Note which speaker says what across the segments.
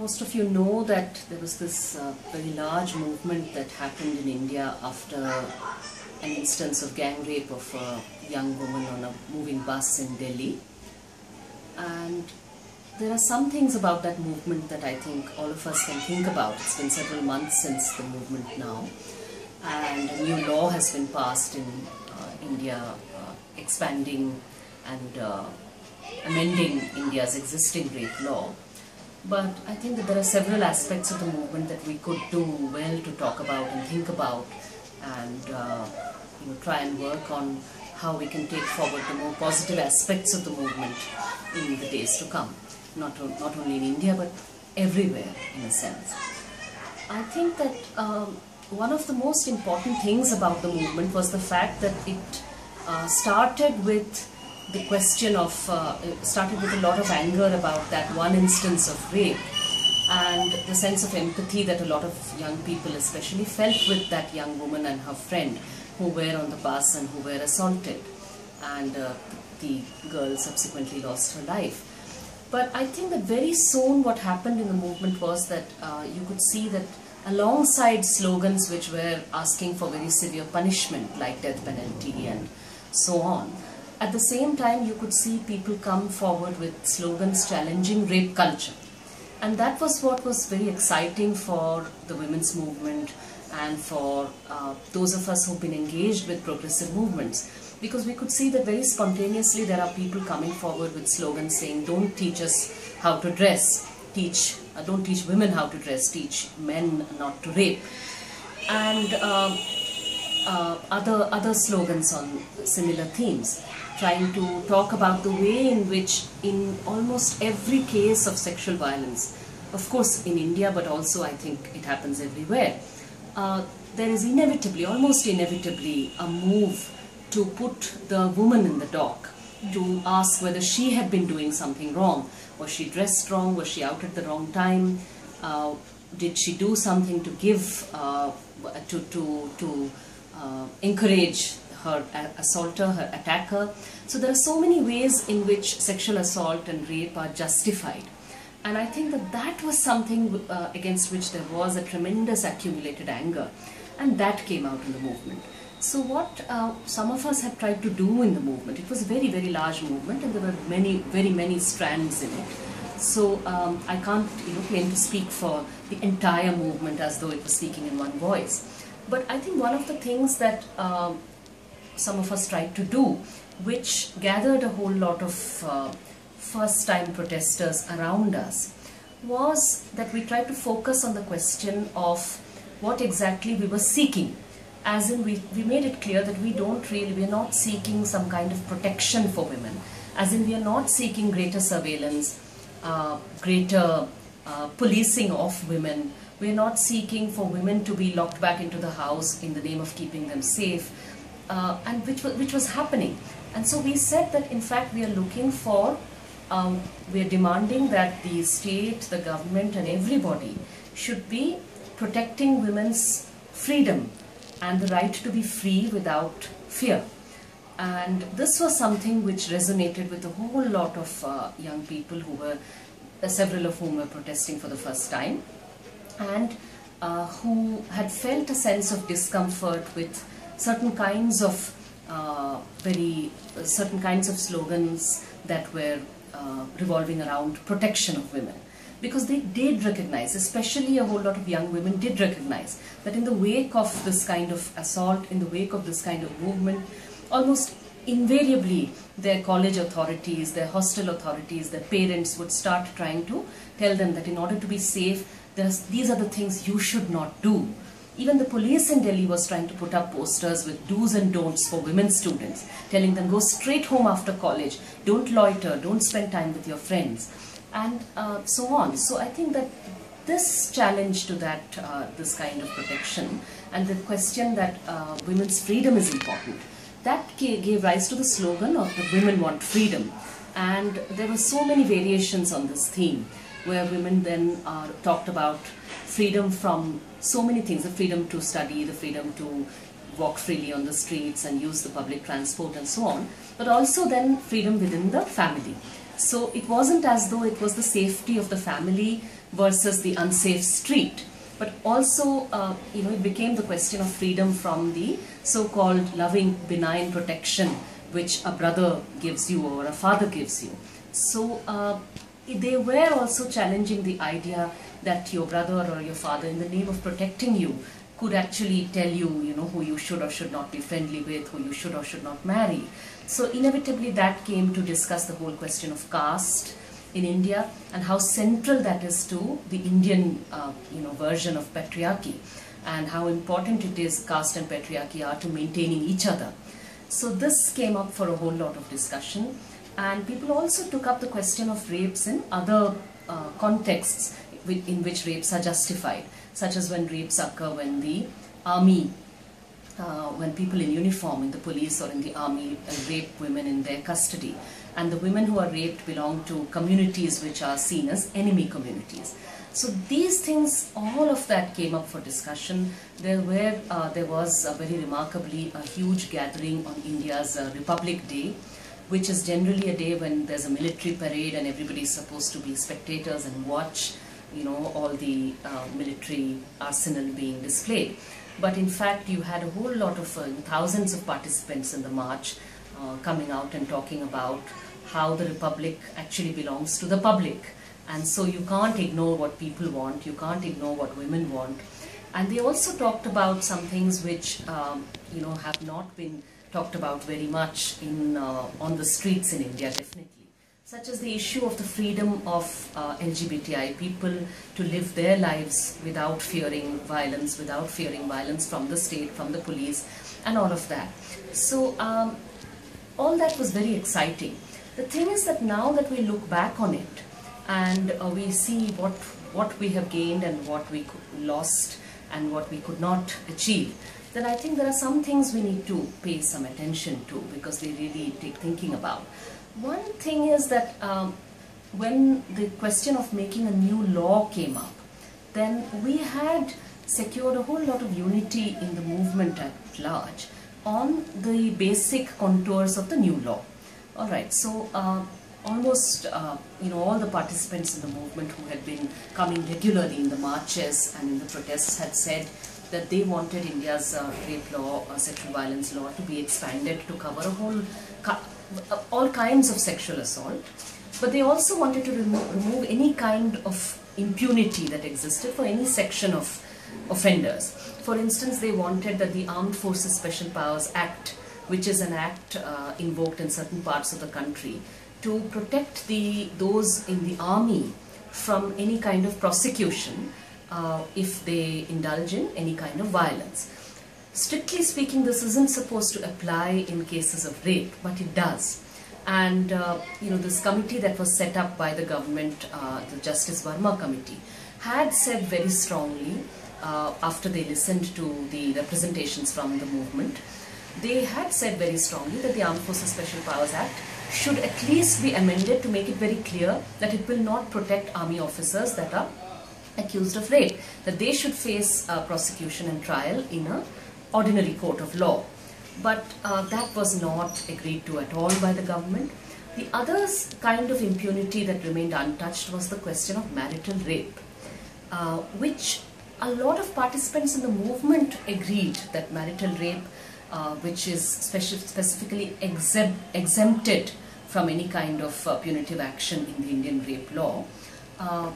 Speaker 1: Most of you know that there was this uh, very large movement that happened in India after an instance of gang rape of a young woman on a moving bus in Delhi. And there are some things about that movement that I think all of us can think about. It's been several months since the movement now, and a new law has been passed in uh, India, uh, expanding and uh, amending India's existing rape law. But I think that there are several aspects of the movement that we could do well to talk about and think about and uh, you know, try and work on how we can take forward the more positive aspects of the movement in the days to come. Not, not only in India but everywhere in a sense. I think that um, one of the most important things about the movement was the fact that it uh, started with the question of, uh, started with a lot of anger about that one instance of rape and the sense of empathy that a lot of young people especially felt with that young woman and her friend who were on the bus and who were assaulted and uh, the girl subsequently lost her life. But I think that very soon what happened in the movement was that uh, you could see that alongside slogans which were asking for very severe punishment like death penalty and so on, at the same time, you could see people come forward with slogans challenging rape culture. And that was what was very exciting for the women's movement and for uh, those of us who've been engaged with progressive movements. Because we could see that very spontaneously there are people coming forward with slogans saying, don't teach us how to dress, teach, uh, don't teach women how to dress, teach men not to rape. And uh, uh other, other slogans on similar themes trying to talk about the way in which in almost every case of sexual violence, of course in India but also I think it happens everywhere, uh, there is inevitably, almost inevitably a move to put the woman in the dock to ask whether she had been doing something wrong. Was she dressed wrong? Was she out at the wrong time? Uh, did she do something to give, uh, to, to, to uh, encourage her assaulter, her attacker. So there are so many ways in which sexual assault and rape are justified. And I think that that was something uh, against which there was a tremendous accumulated anger. And that came out in the movement. So what uh, some of us have tried to do in the movement, it was a very, very large movement and there were many, very many strands in it. So um, I can't you know, claim to speak for the entire movement as though it was speaking in one voice. But I think one of the things that um, some of us tried to do, which gathered a whole lot of uh, first-time protesters around us, was that we tried to focus on the question of what exactly we were seeking. As in, we, we made it clear that we don't really, we're not seeking some kind of protection for women. As in, we are not seeking greater surveillance, uh, greater uh, policing of women. We're not seeking for women to be locked back into the house in the name of keeping them safe uh, and which was, which was happening. And so we said that in fact we are looking for, um, we are demanding that the state, the government and everybody should be protecting women's freedom and the right to be free without fear. And this was something which resonated with a whole lot of uh, young people who were, uh, several of whom were protesting for the first time and uh, who had felt a sense of discomfort with certain kinds of uh, very uh, certain kinds of slogans that were uh, revolving around protection of women because they did recognize, especially a whole lot of young women did recognize that in the wake of this kind of assault, in the wake of this kind of movement, almost invariably their college authorities, their hostel authorities, their parents would start trying to tell them that in order to be safe, these are the things you should not do. Even the police in Delhi was trying to put up posters with do's and don'ts for women students, telling them go straight home after college, don't loiter, don't spend time with your friends, and uh, so on. So I think that this challenge to that, uh, this kind of protection, and the question that uh, women's freedom is important, that gave rise to the slogan of the women want freedom. And there were so many variations on this theme, where women then uh, talked about freedom from so many things, the freedom to study, the freedom to walk freely on the streets and use the public transport and so on, but also then freedom within the family. So it wasn't as though it was the safety of the family versus the unsafe street, but also, uh, you know, it became the question of freedom from the so-called loving, benign protection which a brother gives you or a father gives you. So uh, they were also challenging the idea that your brother or your father, in the name of protecting you, could actually tell you, you know, who you should or should not be friendly with, who you should or should not marry. So inevitably that came to discuss the whole question of caste in India and how central that is to the Indian, uh, you know, version of patriarchy and how important it is caste and patriarchy are to maintaining each other. So this came up for a whole lot of discussion and people also took up the question of rapes in other uh, contexts in which rapes are justified such as when rapes occur when the army, uh, when people in uniform in the police or in the army uh, rape women in their custody. And the women who are raped belong to communities which are seen as enemy communities. So these things, all of that came up for discussion. There were, uh, there was a very remarkably a huge gathering on India's uh, Republic Day, which is generally a day when there's a military parade and everybody's supposed to be spectators and watch you know, all the uh, military arsenal being displayed. But in fact, you had a whole lot of uh, thousands of participants in the march uh, coming out and talking about how the republic actually belongs to the public. And so you can't ignore what people want, you can't ignore what women want. And they also talked about some things which, um, you know, have not been talked about very much in, uh, on the streets in India, definitely such as the issue of the freedom of uh, LGBTI people to live their lives without fearing violence, without fearing violence from the state, from the police, and all of that. So um, all that was very exciting. The thing is that now that we look back on it and uh, we see what, what we have gained and what we lost and what we could not achieve, then I think there are some things we need to pay some attention to because they really take thinking about. One thing is that um, when the question of making a new law came up, then we had secured a whole lot of unity in the movement at large on the basic contours of the new law. All right, so uh, almost uh, you know all the participants in the movement who had been coming regularly in the marches and in the protests had said that they wanted India's uh, rape law, uh, sexual violence law to be expanded to cover a whole all kinds of sexual assault, but they also wanted to remo remove any kind of impunity that existed for any section of offenders. For instance, they wanted that the Armed Forces Special Powers Act, which is an act uh, invoked in certain parts of the country, to protect the those in the army from any kind of prosecution uh, if they indulge in any kind of violence. Strictly speaking, this isn't supposed to apply in cases of rape, but it does. And, uh, you know, this committee that was set up by the government, uh, the Justice Verma Committee, had said very strongly, uh, after they listened to the representations from the movement, they had said very strongly that the Armed Forces Special Powers Act should at least be amended to make it very clear that it will not protect army officers that are accused of rape, that they should face uh, prosecution and trial in an ordinary court of law. But uh, that was not agreed to at all by the government. The other kind of impunity that remained untouched was the question of marital rape, uh, which a lot of participants in the movement agreed that marital rape, uh, which is specifically exempt, exempted from any kind of uh, punitive action in the Indian rape law, uh,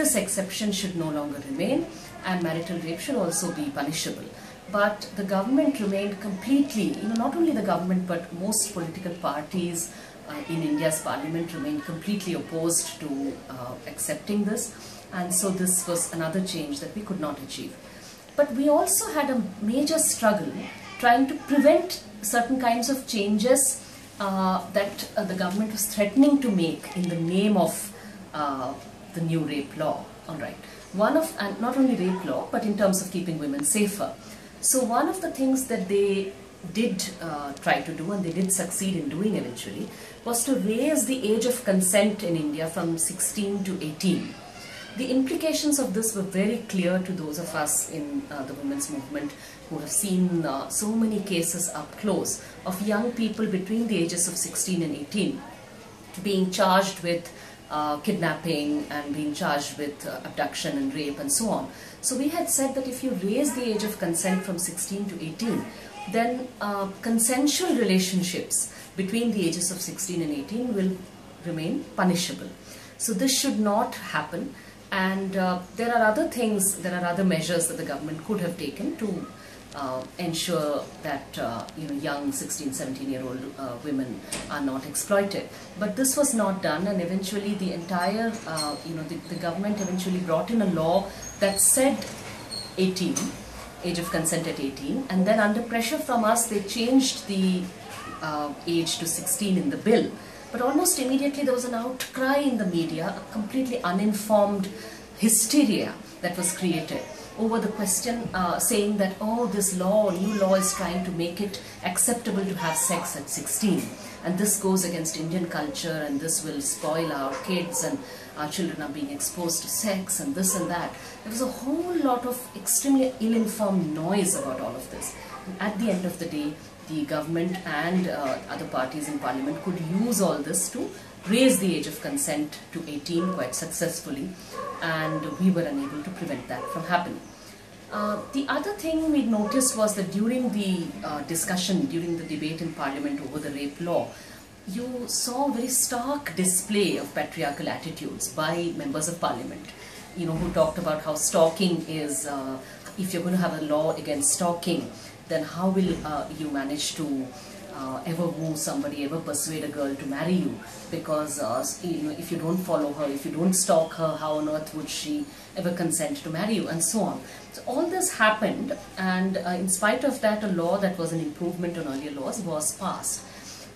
Speaker 1: this exception should no longer remain and marital rape should also be punishable but the government remained completely, you know, not only the government but most political parties uh, in India's parliament remained completely opposed to uh, accepting this and so this was another change that we could not achieve. But we also had a major struggle trying to prevent certain kinds of changes uh, that uh, the government was threatening to make in the name of uh, the new rape law. All right. One of, and not only rape law, but in terms of keeping women safer. So one of the things that they did uh, try to do and they did succeed in doing eventually was to raise the age of consent in India from 16 to 18. The implications of this were very clear to those of us in uh, the women's movement who have seen uh, so many cases up close of young people between the ages of 16 and 18 being charged with uh, kidnapping and being charged with uh, abduction and rape and so on. So we had said that if you raise the age of consent from 16 to 18, then uh, consensual relationships between the ages of 16 and 18 will remain punishable. So this should not happen and uh, there are other things, there are other measures that the government could have taken to uh, ensure that uh, you know young 16 17 year old uh, women are not exploited. But this was not done and eventually the entire uh, you know the, the, government eventually brought in a law that said 18 age of consent at 18 and then under pressure from us they changed the uh, age to 16 in the bill. But almost immediately there was an outcry in the media a completely uninformed hysteria that was created over the question uh, saying that, oh, this law, new law is trying to make it acceptable to have sex at 16. And this goes against Indian culture and this will spoil our kids and our children are being exposed to sex and this and that. There was a whole lot of extremely ill-informed noise about all of this. And at the end of the day, the government and uh, other parties in parliament could use all this to raise the age of consent to 18 quite successfully and we were unable to prevent that from happening. Uh, the other thing we noticed was that during the uh, discussion, during the debate in Parliament over the rape law, you saw a very stark display of patriarchal attitudes by members of Parliament, you know, who talked about how stalking is, uh, if you're going to have a law against stalking, then how will uh, you manage to uh, ever woo somebody, ever persuade a girl to marry you because uh, you know, if you don't follow her, if you don't stalk her, how on earth would she ever consent to marry you and so on. So all this happened and uh, in spite of that a law that was an improvement on earlier laws was passed.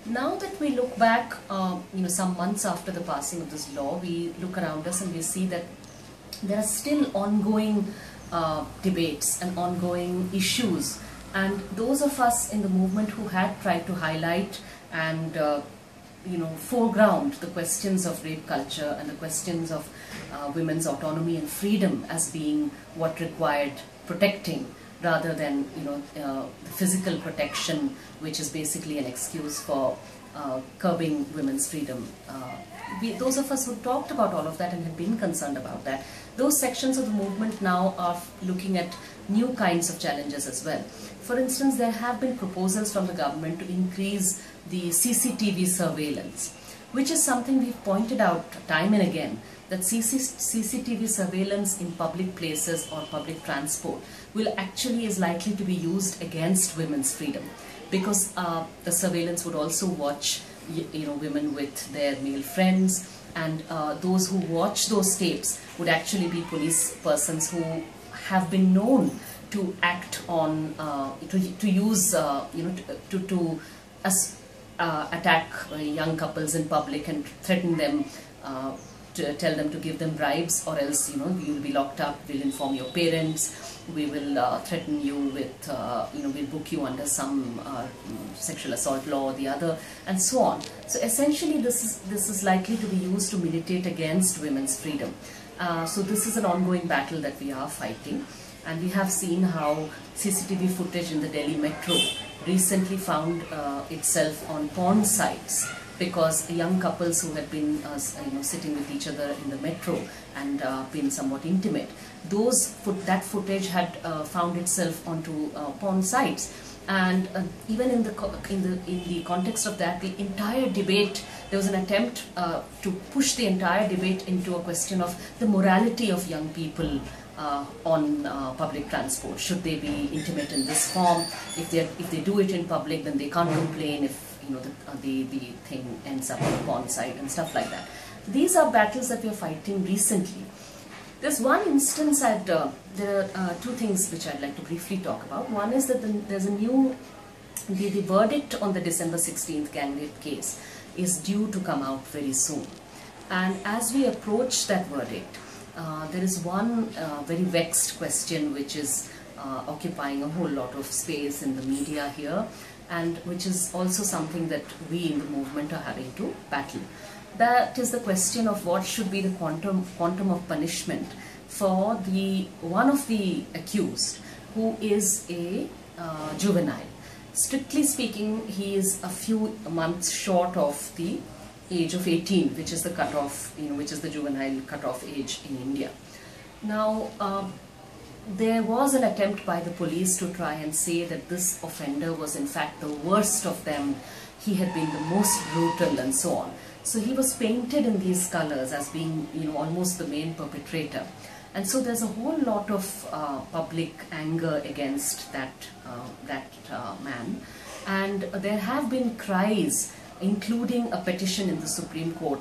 Speaker 1: Now that we look back, uh, you know, some months after the passing of this law, we look around us and we see that there are still ongoing uh, debates and ongoing issues and those of us in the movement who had tried to highlight and uh, you know foreground the questions of rape culture and the questions of uh, women's autonomy and freedom as being what required protecting rather than you know uh, physical protection which is basically an excuse for uh, curbing women's freedom uh, we, those of us who talked about all of that and had been concerned about that those sections of the movement now are looking at new kinds of challenges as well for instance, there have been proposals from the government to increase the CCTV surveillance, which is something we've pointed out time and again, that CCTV surveillance in public places or public transport will actually is likely to be used against women's freedom because uh, the surveillance would also watch you know women with their male friends and uh, those who watch those tapes would actually be police persons who have been known to act on, uh, to, to use, uh, you know, to, to, to uh, attack uh, young couples in public and threaten them, uh, to tell them to give them bribes or else, you know, you will be locked up, we'll inform your parents, we will uh, threaten you with, you know, we'll book you under some sexual assault law or the other, and so on. So essentially this is, this is likely to be used to militate against women's freedom. so this is an ongoing battle that we are fighting and we have seen how CCTV footage in the Delhi metro recently found uh, itself on porn sites because young couples who had been uh, you know sitting with each other in the metro and uh, been somewhat intimate those that footage had uh, found itself onto uh, porn sites. And uh, even in the in the in the context of that the entire debate there was an attempt to push the entire debate into a question of the morality of young people uh, on uh, public transport? Should they be intimate in this form? If they if they do it in public, then they can't complain if you know the uh, the, the thing ends up on the porn site and stuff like that. These are battles that we are fighting recently. There's one instance at uh, there are uh, two things which I'd like to briefly talk about. One is that the, there's a new the, the verdict on the December 16th gang rape case is due to come out very soon. And as we approach that verdict, there is one uh, very vexed question which is uh, occupying a whole lot of space in the media here and which is also something that we in the movement are having to battle. That is the question of what should be the quantum, quantum of punishment for the one of the accused who is a uh, juvenile. Strictly speaking, he is a few months short of the age of 18, which is the cutoff, you know, which is the juvenile cutoff age in India. Now, um, there was an attempt by the police to try and say that this offender was in fact the worst of them. He had been the most brutal and so on. So he was painted in these colors as being, you know, almost the main perpetrator. And so there's a whole lot of uh, public anger against that, uh, that uh, man. And there have been cries, including a petition in the Supreme Court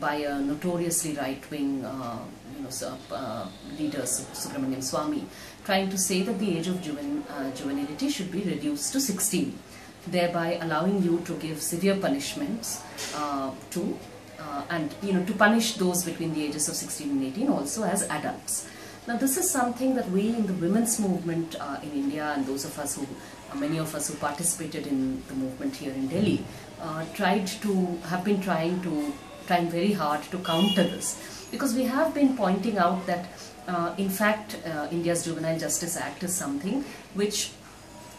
Speaker 1: by a notoriously right-wing uh, you know, uh, leader, Subramanian Swamy, trying to say that the age of juven, uh, juvenility should be reduced to 16, thereby allowing you to give severe punishments uh, to uh, and you know to punish those between the ages of 16 and 18 also as adults. Now this is something that we in the women's movement uh, in India and those of us who, many of us who participated in the movement here in Delhi, uh, tried to, have been trying to, trying very hard to counter this. Because we have been pointing out that uh, in fact uh, India's Juvenile Justice Act is something which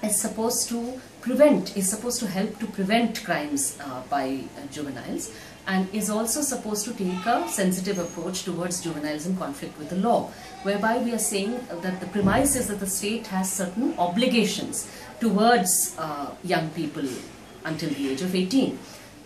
Speaker 1: is supposed to prevent, is supposed to help to prevent crimes uh, by uh, juveniles and is also supposed to take a sensitive approach towards juveniles in conflict with the law, whereby we are saying that the premise is that the state has certain obligations towards uh, young people until the age of 18.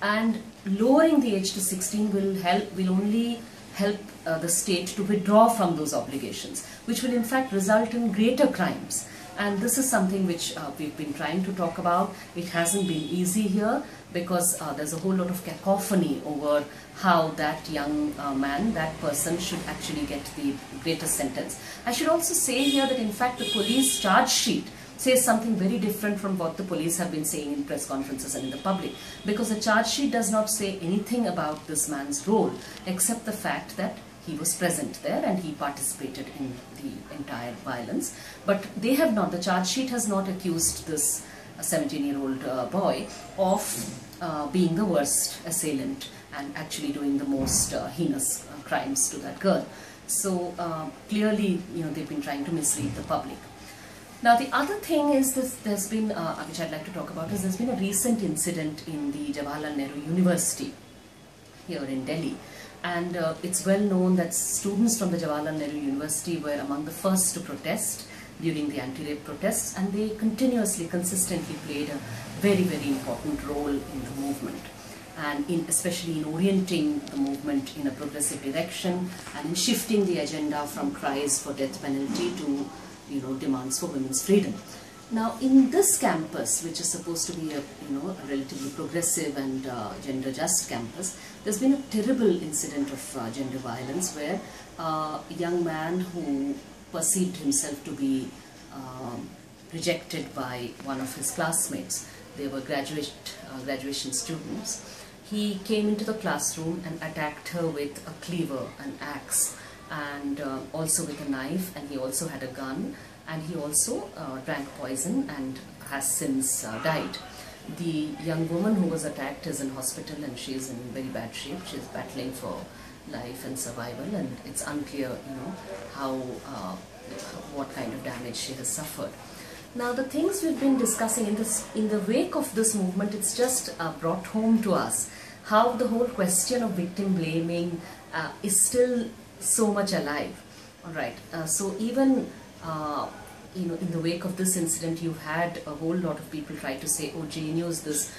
Speaker 1: And lowering the age to 16 will help, will only help uh, the state to withdraw from those obligations, which will in fact result in greater crimes. And this is something which uh, we've been trying to talk about. It hasn't been easy here because uh, there's a whole lot of cacophony over how that young uh, man, that person should actually get the greatest sentence. I should also say here that in fact the police charge sheet says something very different from what the police have been saying in press conferences and in the public because the charge sheet does not say anything about this man's role except the fact that he was present there and he participated in the entire violence. But they have not, the charge sheet has not accused this 17 year old uh, boy of uh, being the worst assailant and actually doing the most uh, heinous uh, crimes to that girl. So uh, clearly, you know, they've been trying to mislead the public. Now the other thing is this, there's been, uh, which I'd like to talk about, is there's been a recent incident in the Jawaharlal Nehru University here in Delhi. And it's well known that students from the Jawaharlal Nehru University were among the first to protest during the anti-rape protests and they continuously, consistently played a very, very important role in the movement and in, especially in orienting the movement in a progressive direction and in shifting the agenda from cries for death penalty to you know, demands for women's freedom. Now, in this campus, which is supposed to be a you know a relatively progressive and uh, gender just campus, there's been a terrible incident of uh, gender violence where uh, a young man who perceived himself to be um, rejected by one of his classmates. They were graduate, uh, graduation students. He came into the classroom and attacked her with a cleaver, an axe, and uh, also with a knife, and he also had a gun, and he also uh, drank poison and has since uh, died. The young woman who was attacked is in hospital and she is in very bad shape. She is battling for life and survival and it's unclear you know how uh, what kind of damage she has suffered now the things we've been discussing in this in the wake of this movement it's just uh, brought home to us how the whole question of victim blaming uh, is still so much alive. All right uh, so even uh, you know in the wake of this incident you've had a whole lot of people try to say oh JNU is this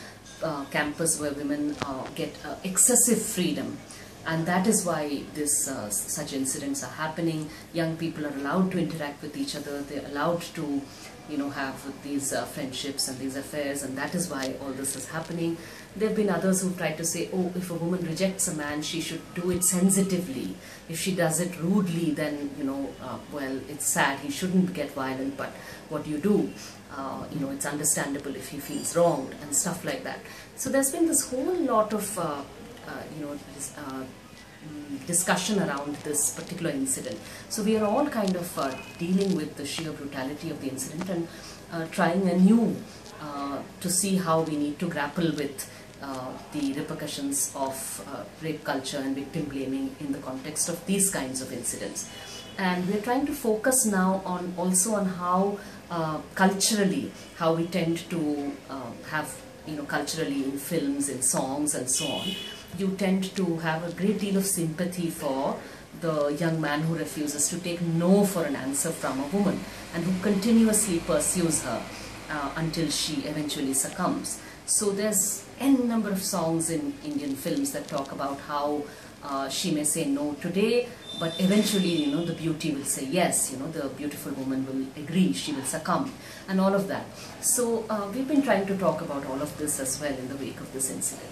Speaker 1: uh, campus where women get excessive freedom. And that is why this uh, such incidents are happening. Young people are allowed to interact with each other. They're allowed to you know have these uh, friendships and these affairs and that is why all this is happening there have been others who try to say oh if a woman rejects a man she should do it sensitively. If she does it rudely then you know uh, well it's sad. He shouldn't get violent but what do you do? Uh, you know it's understandable if he feels wronged and stuff like that. So there's been this whole lot of uh, uh, you know, uh, mm, discussion around this particular incident. So we are all kind of uh, dealing with the sheer brutality of the incident and uh, trying anew uh, to see how we need to grapple with Uh, the repercussions of uh, rape culture and victim blaming in the context of these kinds of incidents. And we're trying to focus now on also on how uh, culturally, how we tend to um, have, you know, culturally in films, in songs and so on, you tend to have a great deal of sympathy for the young man who refuses to take no for an answer from a woman and who continuously pursues her uh, until she eventually succumbs. So there's n number of songs in Indian films that talk about how uh, she may say no today, but eventually, you know, the beauty will say yes, you know, the beautiful woman will agree, she will succumb, and all of that. So uh, we've been trying to talk about all of this as well in the wake of this incident.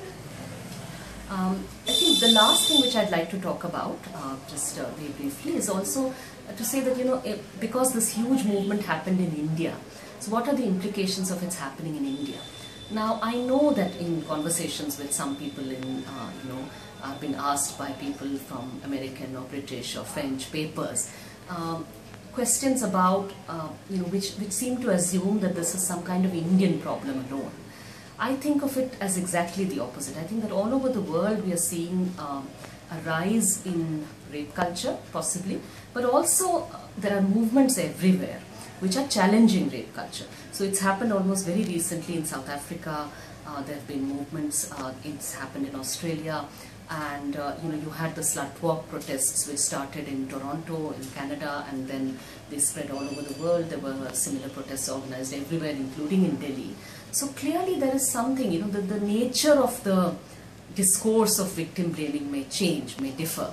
Speaker 1: Um, I think the last thing which I'd like to talk about, uh, just uh, very briefly, is also to say that, you know, eh, because this huge movement happened in India, so what are the implications of its happening in India? Now, I know that in conversations with some people in, uh, you know, I've been asked by people from American or British or French papers, um, questions about, uh, you know, which, which seem to assume that this is some kind of Indian problem alone. I think of it as exactly the opposite. I think that all over the world we are seeing um, a rise in rape culture, possibly, but also uh, there are movements everywhere which are challenging rape culture. So it's happened almost very recently in South Africa. Uh, there have been movements. Uh, it's happened in Australia, and uh, you know you had the slut walk protests which started in Toronto, in Canada, and then they spread all over the world. There were similar protests organized everywhere, including in Delhi. So clearly there is something. You know the, the nature of the discourse of victim blaming may change, may differ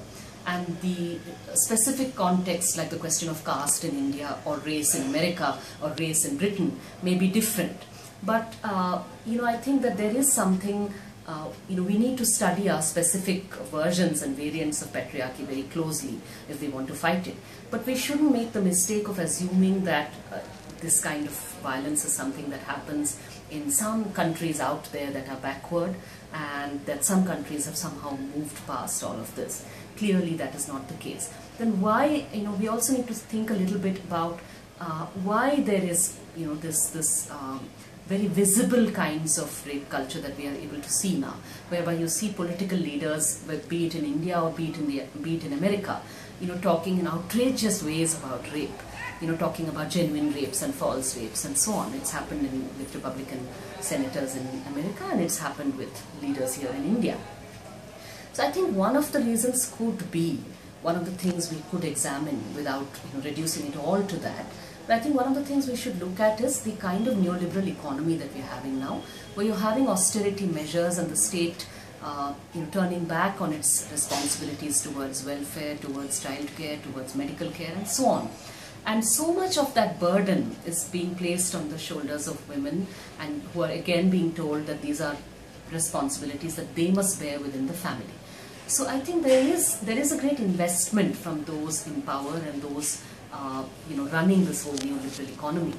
Speaker 1: and the specific context like the question of caste in India or race in America or race in Britain may be different. But, uh, you know, I think that there is something, uh, you know, we need to study our specific versions and variants of patriarchy very closely if we want to fight it. But we shouldn't make the mistake of assuming that uh, this kind of violence is something that happens in some countries out there that are backward and that some countries have somehow moved past all of this. Clearly that is not the case. Then why, you know, we also need to think a little bit about uh, why there is, you know, this, this um, very visible kinds of rape culture that we are able to see now, whereby you see political leaders, be it in India or be it in, the, be it in America, you know, talking in outrageous ways about rape you know, talking about genuine rapes and false rapes and so on. It's happened in, with Republican senators in America and it's happened with leaders here in India. So I think one of the reasons could be, one of the things we could examine without you know, reducing it all to that, but I think one of the things we should look at is the kind of neoliberal economy that we're having now, where you're having austerity measures and the state uh, you know, turning back on its responsibilities towards welfare, towards childcare, towards medical care and so on. And so much of that burden is being placed on the shoulders of women and who are again being told that these are responsibilities that they must bear within the family. So I think there is there is a great investment from those in power and those uh, you know running this whole neoliberal economy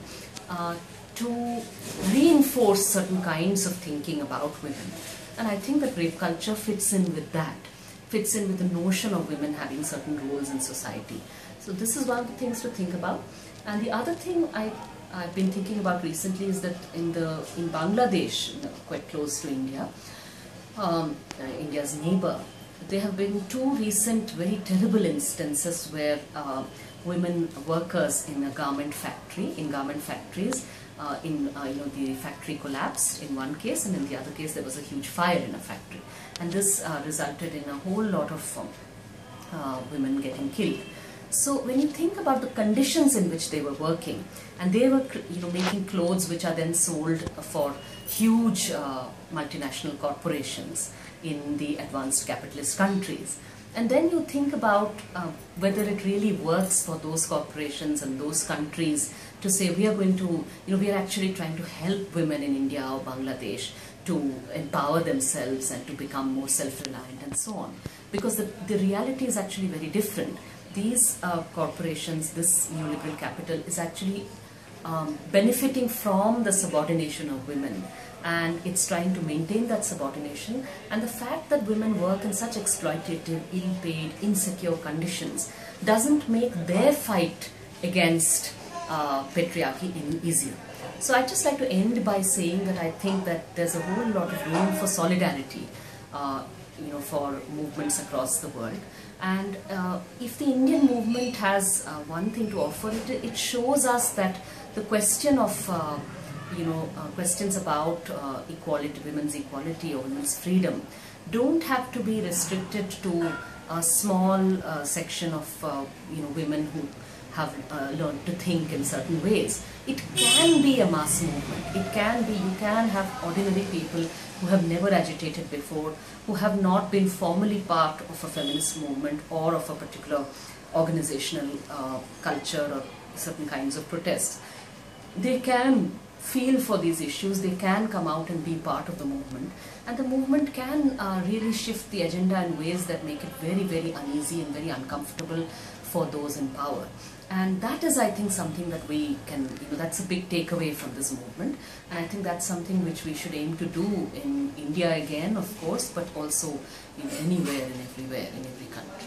Speaker 1: uh, to reinforce certain kinds of thinking about women. And I think that rape culture fits in with that, fits in with the notion of women having certain roles in society. So this is one of the things to think about. And the other thing I, I've been thinking about recently is that in the in Bangladesh, quite close to India, um, uh, India's neighbor, there have been two recent very terrible instances where uh, women workers in a garment factory, in garment factories, uh, in uh, you know the factory collapsed in one case, and in the other case there was a huge fire in a factory, and this uh, resulted in a whole lot of um, uh, women getting killed. So when you think about the conditions in which they were working, and they were you know making clothes which are then sold for huge uh, multinational corporations in the advanced capitalist countries. And then you think about uh, whether it really works for those corporations and those countries to say we are going to, you know, we are actually trying to help women in India or Bangladesh to empower themselves and to become more self-reliant and so on. Because the, the reality is actually very different these uh, corporations, this neoliberal capital is actually um, benefiting from the subordination of women and it's trying to maintain that subordination and the fact that women work in such exploitative, ill-paid, insecure conditions doesn't make their fight against uh, patriarchy any easier. So I'd just like to end by saying that I think that there's a whole lot of room for solidarity uh, you know, for movements across the world. And uh, if the Indian movement has uh, one thing to offer, it, it shows us that the question of, uh, you know, uh, questions about uh, equality, women's equality or women's freedom don't have to be restricted to a small uh, section of you know women who have learned to think in certain ways. It can be a mass movement. It can be, you can have ordinary people who have never agitated before, who have not been formally part of a feminist movement or of a particular organizational uh, culture or certain kinds of protests. They can feel for these issues, they can come out and be part of the movement. And the movement can uh, really shift the agenda in ways that make it very, very uneasy and very uncomfortable for those in power. And that is, I think, something that we can, you know, that's a big takeaway from this movement. And I think that's something which we should aim to do in India again, of course, but also in anywhere and everywhere in every country.